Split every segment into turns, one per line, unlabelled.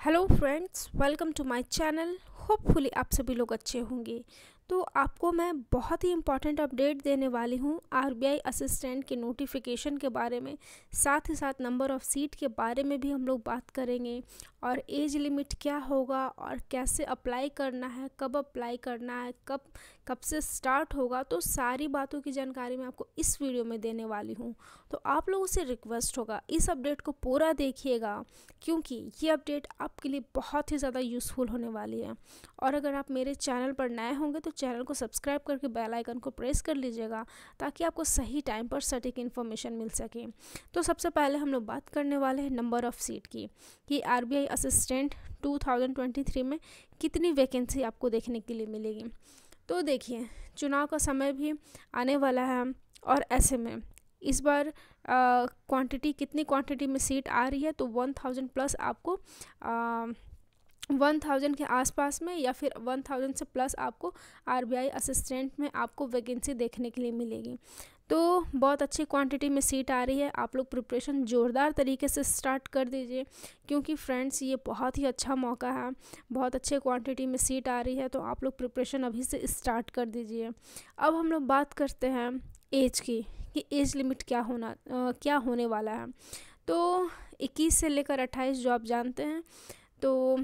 Hello friends welcome to my channel. Hopefully आप सभी लोग अच्छे होंगे। तो आपको मैं बहुत ही इंपॉर्टेंट अपडेट देने वाली हूँ आरबीआई असिस्टेंट के नोटिफिकेशन के बारे में। साथ ही साथ नंबर ऑफ़ सीट के बारे में भी हम लोग बात करेंगे और एज लिमिट क्या होगा और कैसे अप्लाई करना है, कब अप्लाई करना है, कब कब से स्टार्ट होगा तो सारी बातों की जानकारी मैं आपको इस वीडियो में देने वाली हूँ। तो आप लोगों से रिक्वेस्ट होगा, इस अपडेट को पूरा देखिएगा, क्योंकि ये अपडेट आपके लिए बहुत ही ज़्यादा यूज़फुल होने वाली है। और अगर आप मेरे चैनल पर नए होंगे तो चैनल को सब्सक्राइब करके बेल आइकन को प्रेस कर लीजिएगा ताकि आपको सही टाइम पर सटीक इन्फॉर्मेशन मिल सके। तो सबसे पहले हम लोग बात करने वाले हैं नंबर ऑफ़ सीट की, कि आरबीआई असिस्टेंट 2023 में कितनी वैकेंसी आपको देखने के लिए मिलेगी। तो देखिए, चुनाव का समय भी आने वाला है और ऐसे में इस बार क्वांटिटी कितनी क्वांटिटी में सीट आ रही है तो वन थाउज़ेंड प्लस आपको वन थाउज़ेंड के आसपास में या फिर वन थाउज़ेंड से प्लस आपको आरबीआई असिस्टेंट में आपको वैकेंसी देखने के लिए मिलेगी। तो बहुत अच्छी क्वांटिटी में सीट आ रही है। आप लोग प्रिपरेशन ज़ोरदार तरीके से स्टार्ट कर दीजिए क्योंकि फ्रेंड्स ये बहुत ही अच्छा मौका है। बहुत अच्छे क्वांटिटी में सीट आ रही है तो आप लोग प्रिपरेशन अभी से स्टार्ट कर दीजिए। अब हम लोग बात करते हैं एज की कि एज लिमिट क्या होना आ, क्या होने वाला है। तो 21 से लेकर 28 जो आप जानते हैं तो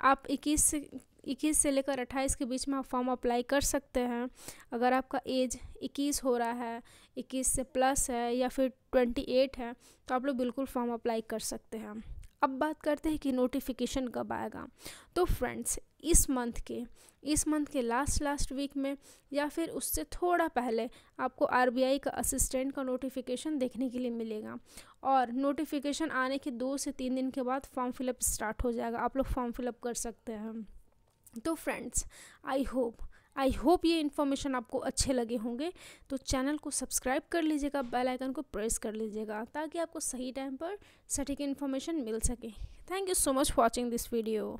आप 21 से 21 से लेकर 28 के बीच में आप फॉर्म अप्लाई कर सकते हैं। अगर आपका एज 21 हो रहा है 21 से प्लस है या फिर 28 है तो आप लोग बिल्कुल फॉर्म अप्लाई कर सकते हैं। अब बात करते हैं कि नोटिफिकेशन कब आएगा। तो फ्रेंड्स इस मंथ के, इस मंथ के लास्ट लास्ट वीक में या फिर उससे थोड़ा पहले आपको आरबीआई का असिस्टेंट का नोटिफिकेशन देखने के लिए मिलेगा। और नोटिफिकेशन आने के दो से तीन दिन के बाद फॉर्म फिलअप स्टार्ट हो जाएगा। आप लोग फॉर्म फिलअप कर सकते हैं। तो friends I hope I hope ये इन्फॉर्मेशन आपको अच्छे लगे होंगे। तो चैनल को सब्सक्राइब कर लीजिएगा, बेल आइकन को प्रेस कर लीजिएगा, ताकि आपको सही टाइम पर सटीक इन्फॉर्मेशन मिल सके। Thank you so much watching this video.